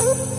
Oops.